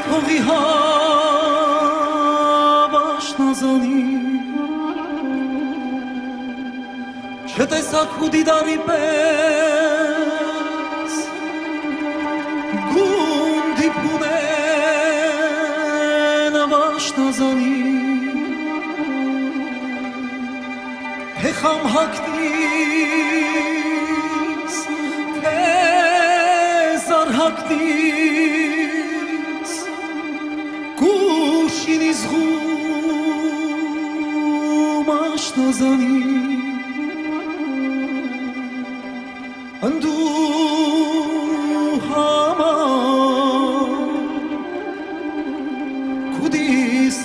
Չթողի հավաշնազանի Չտեսակ ու դիդարի պես Գում դիպում են ավաշնազանի Հեխամ հակտիս, թեզար հակտիս, Ginis Rumas Nazani Andu Hama Kudis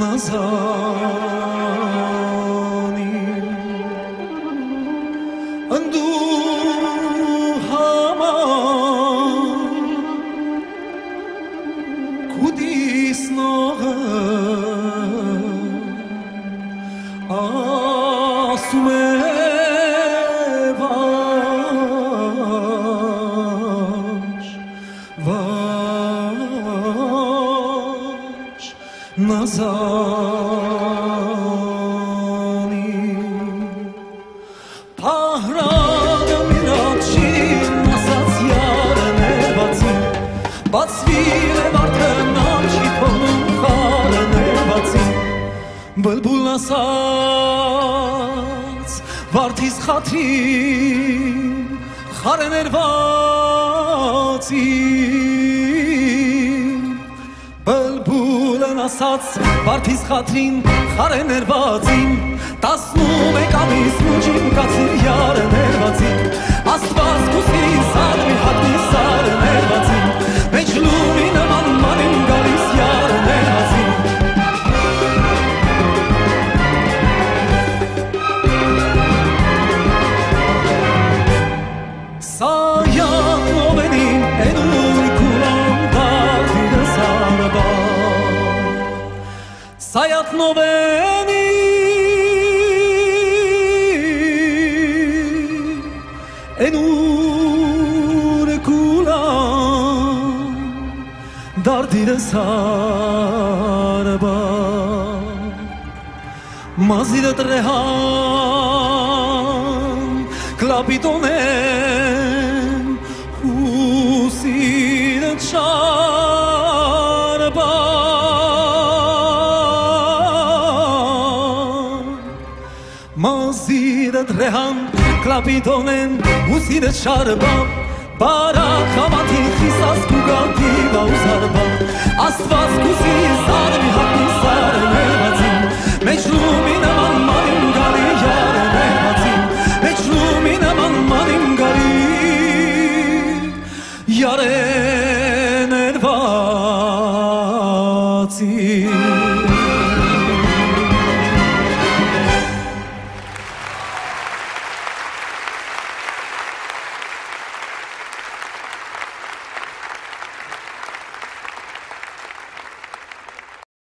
نزانی. اندوهامان کدیس ناغم آسومه Բլբուլն ասաց վարդիս խաթրին Խարը ասաց վարդիս խաթրին Խարը ներվածին Տասնում է կամիս մուջին կացիր յարը hayat noveni. Enur kulam dardine sarba mazide trehan klapitonen husin çar. Mazide trehan Klapitonen Husine çarba Barak havati xisas kugati vauzarba Աստված կուսի սարմի հատնի սարը ներվածին Մեջ լումի նման մանին գալի յարը ներվածին Մեջ լումի նման մանին գալի յարը ներվածին